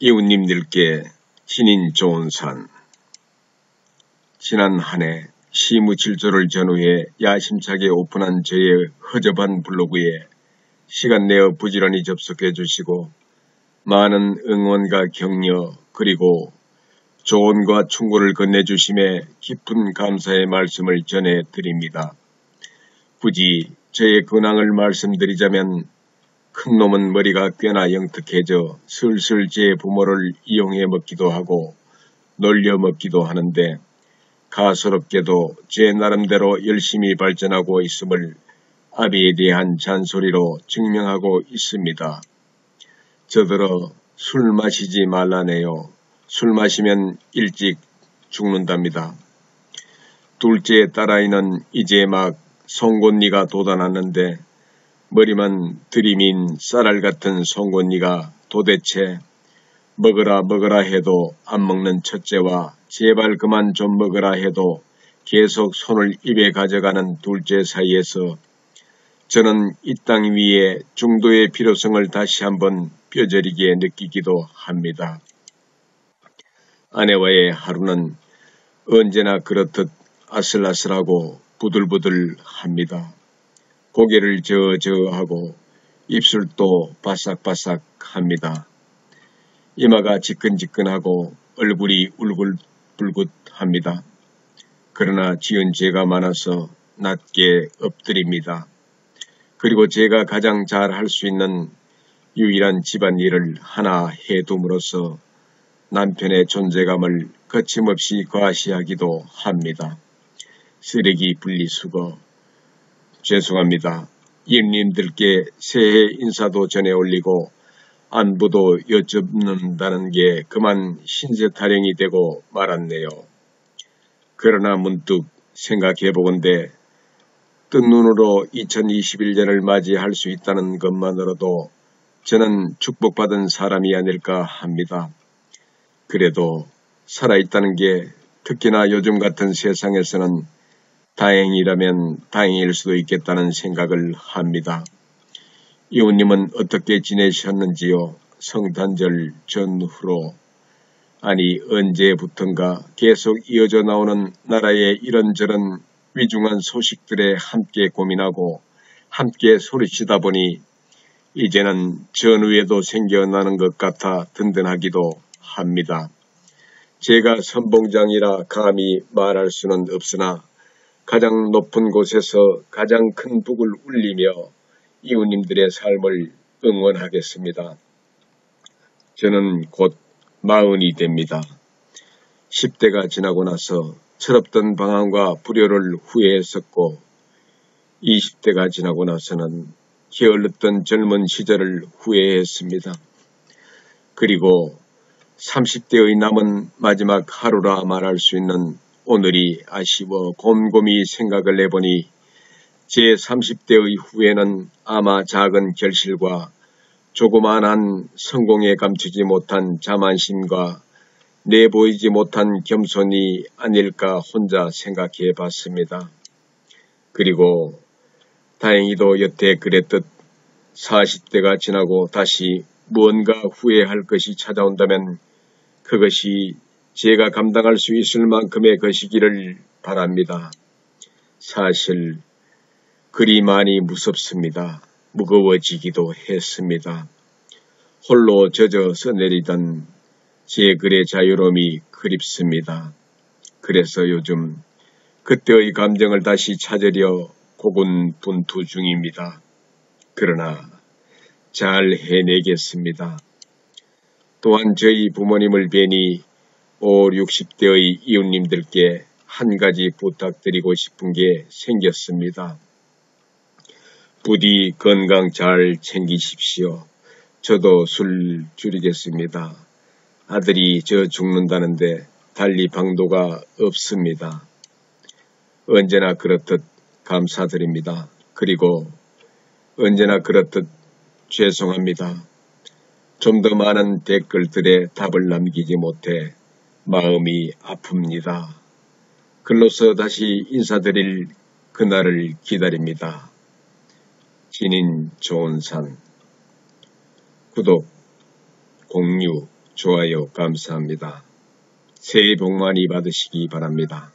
이웃님들께 신인 좋은 산 지난 한 해 시무칠조를 전후해 야심차게 오픈한 저의 허접한 블로그에 시간 내어 부지런히 접속해 주시고 많은 응원과 격려 그리고 조언과 충고를 건네주심에 깊은 감사의 말씀을 전해드립니다. 굳이 저의 근황을 말씀드리자면 큰 놈은 머리가 꽤나 영특해져 슬슬 제 부모를 이용해 먹기도 하고 놀려 먹기도 하는데 가소롭게도 제 나름대로 열심히 발전하고 있음을 아비에 대한 잔소리로 증명하고 있습니다. 저들어 술 마시지 말라네요. 술 마시면 일찍 죽는답니다. 둘째 딸아이는 이제 막 송곳니가 돋아났는데 머리만 들이민 쌀알 같은 송곳니가 도대체 먹으라 먹으라 해도 안 먹는 첫째와 제발 그만 좀 먹으라 해도 계속 손을 입에 가져가는 둘째 사이에서 저는 이 땅 위에 중도의 필요성을 다시 한번 뼈저리게 느끼기도 합니다. 아내와의 하루는 언제나 그렇듯 아슬아슬하고 부들부들합니다. 고개를 저저하고 입술도 바싹바싹합니다. 이마가 지끈지끈하고 얼굴이 울긋불긋합니다. 그러나 지은 죄가 많아서 낮게 엎드립니다. 그리고 제가 가장 잘 할 수 있는 유일한 집안일을 하나 해둠으로써 남편의 존재감을 거침없이 과시하기도 합니다. 쓰레기 분리수거, 죄송합니다. 이님들께 새해 인사도 전해 올리고 안부도 여쭙는다는 게 그만 신세 타령이 되고 말았네요. 그러나 문득 생각해 보건대 뜬 눈으로 2021년을 맞이할 수 있다는 것만으로도 저는 축복받은 사람이 아닐까 합니다. 그래도 살아있다는 게 특히나 요즘 같은 세상에서는 다행이라면 다행일 수도 있겠다는 생각을 합니다. 이웃님은 어떻게 지내셨는지요? 성탄절 전후로 아니 언제부턴가 계속 이어져 나오는 나라의 이런저런 위중한 소식들에 함께 고민하고 함께 소리치다 보니 이제는 전후에도 생겨나는 것 같아 든든하기도 합니다. 제가 선봉장이라 감히 말할 수는 없으나 가장 높은 곳에서 가장 큰 북을 울리며 이웃님들의 삶을 응원하겠습니다. 저는 곧 마흔이 됩니다. 10대가 지나고 나서 철없던 방황과 불효를 후회했었고 20대가 지나고 나서는 게을렀던 젊은 시절을 후회했습니다. 그리고 30대의 남은 마지막 하루라 말할 수 있는 오늘이 아쉬워 곰곰이 생각을 해보니 제 30대의 후에는 아마 작은 결실과 조그만한 성공에 감추지 못한 자만심과 내보이지 못한 겸손이 아닐까 혼자 생각해 봤습니다. 그리고 다행히도 여태 그랬듯 40대가 지나고 다시 무언가 후회할 것이 찾아온다면 그것이 제가 감당할 수 있을 만큼의 것이기를 바랍니다. 사실 그리 많이 무섭습니다. 무거워지기도 했습니다. 홀로 젖어 써내리던 제 글의 자유로움이 그립습니다. 그래서 요즘 그때의 감정을 다시 찾으려 고군분투 중입니다. 그러나 잘 해내겠습니다. 또한 저희 부모님을 뵈니 5, 60대의 이웃님들께 한 가지 부탁드리고 싶은 게 생겼습니다. 부디 건강 잘 챙기십시오. 저도 술 줄이겠습니다. 아들이 저 죽는다는데 달리 방도가 없습니다. 언제나 그렇듯 감사드립니다. 그리고 언제나 그렇듯 죄송합니다. 좀 더 많은 댓글들에 답을 남기지 못해 마음이 아픕니다. 글로서 다시 인사드릴 그날을 기다립니다. 진인 좋은 산 구독, 공유, 좋아요 감사합니다. 새해 복 많이 받으시기 바랍니다.